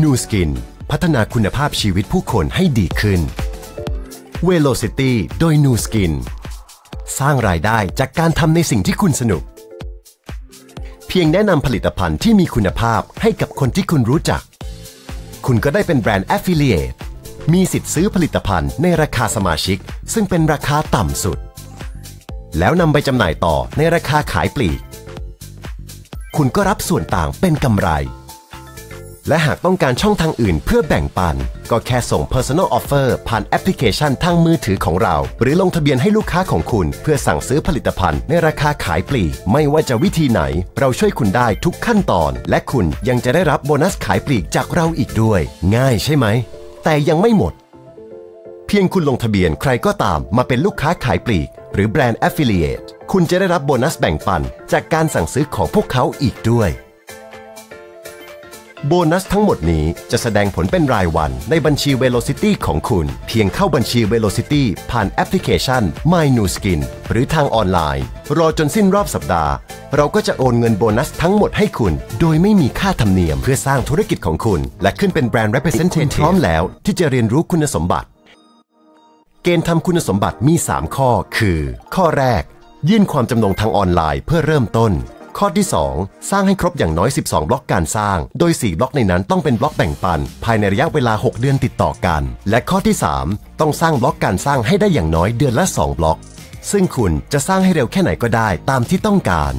นูสกินพัฒนาคุณภาพชีวิตผู้คนให้ดีขึ้น Velocity โดย New Skin สร้างรายได้จากการทำในสิ่งที่คุณสนุก เพียงแนะนำผลิตภัณฑ์ที่มีคุณภาพให้กับคนที่คุณรู้จัก คุณก็ได้เป็นแบรนด์ Affiliate มีสิทธิ์ซื้อผลิตภัณฑ์ในราคาสมาชิก ซึ่งเป็นราคาต่ำสุด แล้วนำไปจำหน่ายต่อในราคาขายปลีก คุณก็รับส่วนต่างเป็นกำไร และหากต้องการช่องทางอื่นเพื่อแบ่งปัน ก็แค่ส่ง Personal Offer ผ่านแอปพลิเคชันทางมือถือของเรา หรือลงทะเบียนให้ลูกค้าของคุณ เพื่อสั่งซื้อผลิตภัณฑ์ในราคาขายปลีก ไม่ว่าจะวิธีไหน เราช่วยคุณได้ทุกขั้นตอน และคุณยังจะได้รับโบนัสขายปลีกจากเราอีกด้วย ง่ายใช่ไหม แต่ยังไม่หมด เพียงคุณลงทะเบียนใครก็ตามมาเป็นลูกค้าขายปลีก หรือแบรนด์ Affiliate คุณจะได้รับโบนัสแบ่งปัน จากการสั่งซื้อของพวกเขาอีกด้วย โบนัสทั้งหมดนี้จะแสดงผลเป็นรายวันในบัญชี Velocity ของคุณ เพียงเข้าบัญชี Velocity ผ่านแอปพลิเคชัน My New Skin หรือทางออนไลน์ รอจนสิ้นรอบสัปดาห์ เราก็จะโอนเงินโบนัสทั้งหมดให้คุณ โดยไม่มีค่าธรรมเนียมเพื่อสร้างธุรกิจของคุณ และขึ้นเป็นแบรนด์ Representative พร้อมแล้วที่จะเรียนรู้คุณสมบัติ เกณฑ์ทำคุณสมบัติมี 3 ข้อ คือ ข้อแรก ยื่นความจำนงทางออนไลน์เพื่อเริ่มต้น ข้อที่ 2 สร้างให้ครบอย่างน้อย 12 บล็อกการสร้าง โดย 4 บล็อกในนั้นต้องเป็นบล็อกแบ่งปัน ภายในระยะเวลา 6 เดือนติดต่อกัน และข้อที่ 3 ต้องสร้างบล็อกการสร้างให้ได้อย่างน้อยเดือนละ 2 บล็อก ซึ่งคุณจะสร้างให้เร็วแค่ไหนก็ได้ตามที่ต้องการ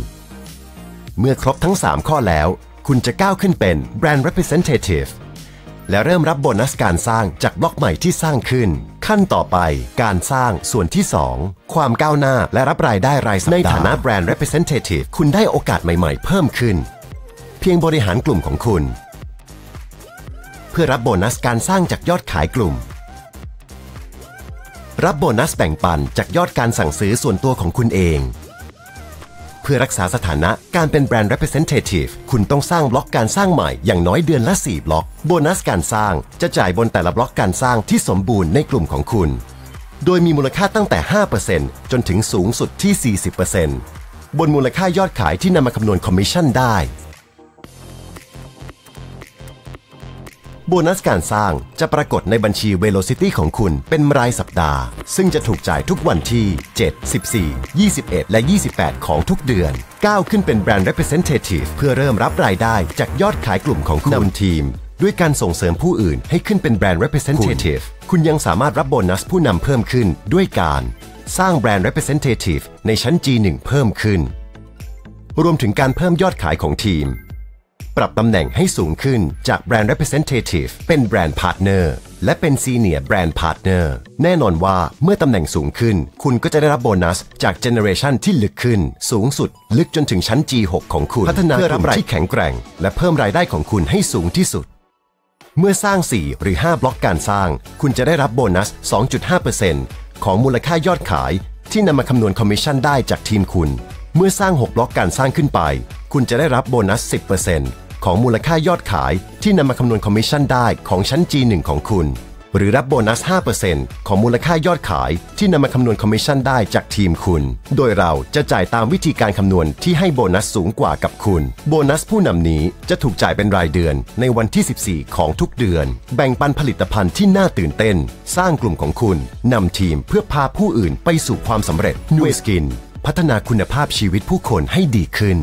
เมื่อครบทั้ง 3 ข้อแล้ว คุณจะก้าวขึ้นเป็นแบรนด์ representative และเริ่มรับโบนัสการสร้างจากบล็อกใหม่ที่สร้างขึ้น ขั้นต่อไปการสร้างส่วนที่ 2 ความก้าวหน้าและรับรายได้รายสัปดาห์ ในฐานะแบรนด์ representative คุณได้โอกาสใหม่ๆ เพิ่มขึ้น เพียงบริหารกลุ่มของคุณ เพื่อรับโบนัสการสร้างจากยอดขายกลุ่ม รับโบนัสแบ่งปันจากยอดการสั่งซื้อส่วนตัวของคุณเอง เพื่อรักษาสถานะการเป็นแบรนด์ representative คุณต้องสร้างบล็อกการสร้างใหม่อย่างน้อยเดือนละ 4 บล็อก โบนัสการสร้างจะจ่ายบนแต่ละบล็อกการสร้างที่สมบูรณ์ในกลุ่มของคุณ โดยมีมูลค่าตั้งแต่ 5%จนถึงสูงสุดที่ 40%บนมูลค่ายอดขายที่นำมาคำนวณคอมมิชชั่นได้ โบนัสการสร้างจะปรากฏในบัญชี Velocity ของคุณเป็นรายสัปดาห์ ซึ่งจะถูกจ่ายทุกวันที่ 7 14 21 และ 28 ของทุกเดือน ก้าวขึ้นเป็นแบรนด์ Representative เพื่อเริ่มรับรายได้จากยอดขายกลุ่มของคุณนำทีม ด้วยการส่งเสริมผู้อื่นให้ขึ้นเป็นแบรนด์ Representative คุณยังสามารถรับโบนัสผู้นำเพิ่มขึ้นด้วยการ สร้างแบรนด์ Representative ในชั้น G1 เพิ่มขึ้น รวมถึงการเพิ่มยอดขายของทีม ปรับตำแหน่งให้สูงขึ้นจากแบรนด์ Representative เป็นแบรนด์ Partner และเป็น Senior Brand Partner แน่นอนว่าเมื่อตำแหน่งสูงขึ้น คุณก็จะได้รับโบนัสจาก Generation ที่ลึกขึ้น สูงสุด ลึกจนถึงชั้น G6 ของคุณ พัฒนาเพื่อรับรายที่แข็งแกร่ง และเพิ่มรายได้ของคุณให้สูงที่สุดเมื่อสร้าง 4 หรือ 5 บล็อกการสร้าง คุณจะได้รับโบนัส 2.5%ของมูลค่ายอดขายที่นำมาคำนวณคอมมิชชั่นได้จากทีมคุณ เมื่อสร้าง 6 บล็อกการสร้างขึ้นไป คุณจะได้รับโบนัส 10% ของมูลค่ายอดขายที่นำมาคำนวณคอมมิชชั่นได้ของชั้น G1 ของคุณ หรือรับโบนัส 5%ของมูลค่ายอดขายที่นำมาคำนวณคอมมิชชั่นได้จากทีมคุณ โดยเราจะจ่ายตามวิธีการคำนวณที่ให้โบนัสสูงกว่ากับคุณ โบนัสผู้นำนี้จะถูกจ่ายเป็นรายเดือนในวันที่ 14 ของทุกเดือน แบ่งปันผลิตภัณฑ์ที่น่าตื่นเต้น สร้างกลุ่มของคุณนำทีมเพื่อพาผู้อื่นไปสู่ความสำเร็จนวยสกินพัฒนาคุณภาพชีวิตผู้คนให้ดีขึ้น